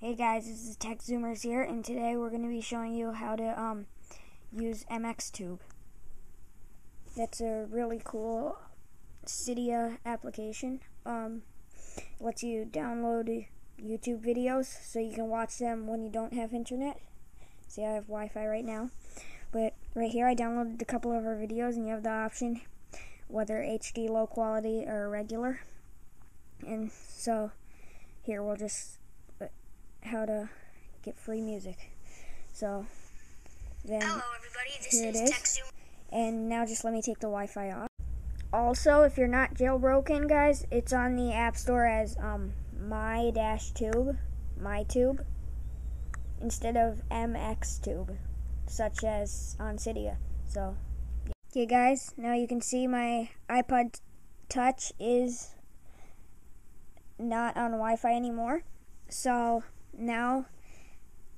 Hey guys, this is Tech Zoomers here, and today we're going to be showing you how to um, use MXTube. That's a really cool Cydia application. Um, lets you download YouTube videos so you can watch them when you don't have internet. See, I have Wi-Fi right now, but right here I downloaded a couple of our videos, and you have the option whether HD, low quality, or regular. And so here we'll just how to get free music. So then Hello everybody, this here it is is. And now just let me take the Wi-Fi off. Also, if you're not jailbroken, guys, it's on the App Store as um, my dash tube, my tube, instead of MX tube, such as on Cydia. So, yeah. okay, guys, now you can see my iPod Touch is not on Wi-Fi anymore. So now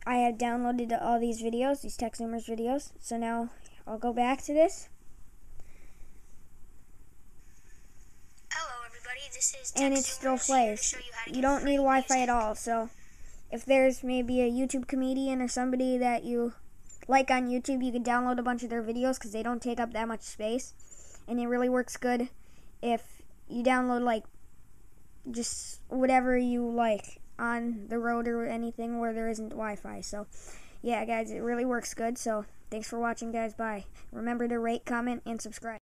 I have downloaded all these videos, these Tech Zoomers videos. So now I'll go back to this. Hello everybody, this is and it still plays. you You don't need Wi-Fi music. at all. So if there's maybe a YouTube comedian or somebody that you like on YouTube, you can download a bunch of their videos because they don't take up that much space, and it really works good if you download like just whatever you like on the road or anything where there isn't Wi-Fi. So yeah, guys, it really works good. So thanks for watching, guys. Bye. Remember to rate, comment, and subscribe.